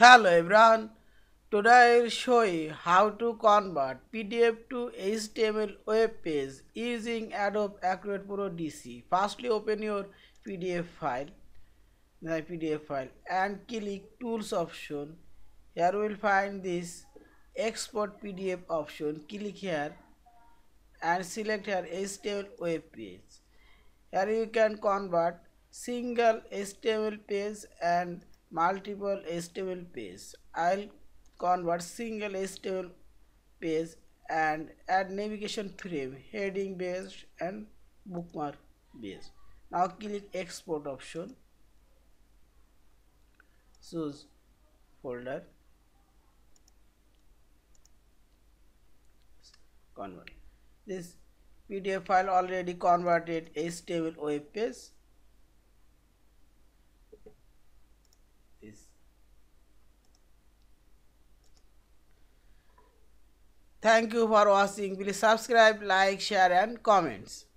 Hello everyone. Today I will show you how to convert PDF to HTML web page using Adobe Acrobat Pro DC. Firstly open your PDF file, the PDF file and click tools option. Here you will find this export PDF option. Click here and select here HTML web page. Here you can convert single HTML page and multiple HTML page. I'll convert single HTML page and add navigation frame, heading based and bookmark based. Now click export option. Choose folder. Convert. This PDF file already converted HTML web page this thank you for watching. Please subscribe like share and comments